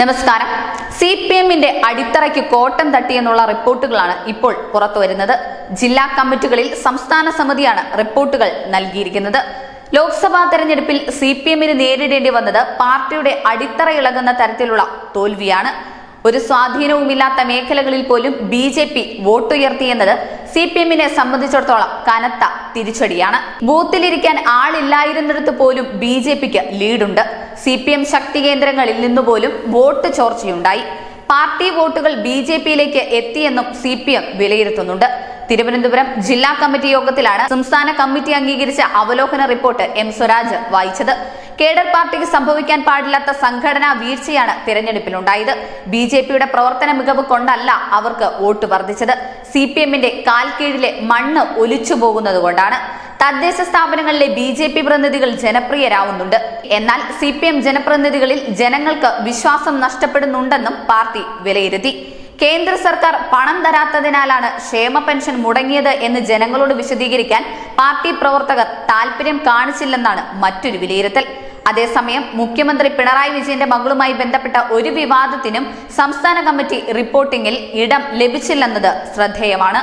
നമസ്കാരം. C P എമ്മിന്റെ അടിത്തറയ്ക്ക് കോട്ടം തട്ടിയെന്നുള്ള റിപ്പോർട്ടുകളാണ് ഇപ്പോൾ പുറത്തുവരുന്നത് ജില്ലാ കമ്മിറ്റികളിൽ സംസ്ഥാന സമിതിയാണ് റിപ്പോർട്ടുകൾ നൽകിയിരിക്കുന്നത്. ലോക്സഭാ തെരഞ്ഞെടുപ്പിൽ സി പി എമ്മിന് നേരിടേണ്ടി വന്നത് പാർട്ടിയുടെ അടിത്തറ ഇളകുന്ന തരത്തിലുള്ള തോൽവിയാണ്. ഒരു സ്വാധീനവുമില്ലാത്ത മേഖലകളിൽ പോലും ബി ജെ പി വോട്ടുയർത്തിയെന്നത് സി പി എമ്മിനെ സംബന്ധിച്ചിടത്തോളം കനത്ത തിരിച്ചടിയാണ്. ബൂത്തിലിരിക്കാൻ ആളില്ലായിരുന്നിടത്ത് പോലും ബി ജെ പിക്ക് ലീഡുണ്ട്. സി പി എം ശക്തി കേന്ദ്രങ്ങളിൽ നിന്നുപോലും വോട്ട് ചോർച്ചയുണ്ടായി. പാർട്ടി വോട്ടുകൾ ബി ജെ പിയിലേക്ക് എത്തിയെന്നും സി പി എം വിലയിരുത്തുന്നുണ്ട്. തിരുവനന്തപുരം ജില്ലാ കമ്മിറ്റി യോഗത്തിലാണ് സംസ്ഥാന കമ്മിറ്റി അംഗീകരിച്ച അവലോകന റിപ്പോർട്ട് എം സ്വരാജ് വായിച്ചത്. കേഡർ പാർട്ടിക്ക് സംഭവിക്കാൻ പാടില്ലാത്ത സംഘടനാ വീഴ്ചയാണ് തിരഞ്ഞെടുപ്പിലുണ്ടായത്. ബി ജെ പിയുടെ പ്രവർത്തന മികവ് കൊണ്ടല്ല അവർക്ക് വോട്ട് വർദ്ധിച്ചത്. സി പി എമ്മിന്റെ കാൽക്കീഴിലെ മണ്ണ് ഒലിച്ചു പോകുന്നത് കൊണ്ടാണ് തദ്ദേശ സ്ഥാപനങ്ങളിലെ ബി ജെ പി പ്രതിനിധികൾ ജനപ്രിയരാവുന്നുണ്ട്. എന്നാൽ സി പി എം ജനപ്രതിനിധികളിൽ ജനങ്ങൾക്ക് വിശ്വാസം നഷ്ടപ്പെടുന്നുണ്ടെന്നും പാർട്ടി വിലയിരുത്തി. കേന്ദ്ര സർക്കാർ പണം തരാത്തതിനാലാണ് ക്ഷേമ പെൻഷൻ മുടങ്ങിയത് എന്ന് ജനങ്ങളോട് വിശദീകരിക്കാൻ പാർട്ടി പ്രവർത്തകർ താൽപര്യം കാണിച്ചില്ലെന്നാണ് മറ്റൊരു വിലയിരുത്തൽ. അതേസമയം മുഖ്യമന്ത്രി പിണറായി വിജയന്റെ മകളുമായി ബന്ധപ്പെട്ട ഒരു വിവാദത്തിനും സംസ്ഥാന കമ്മിറ്റി റിപ്പോർട്ടിംഗിൽ ഇടം ലഭിച്ചില്ലെന്നത് ശ്രദ്ധേയമാണ്.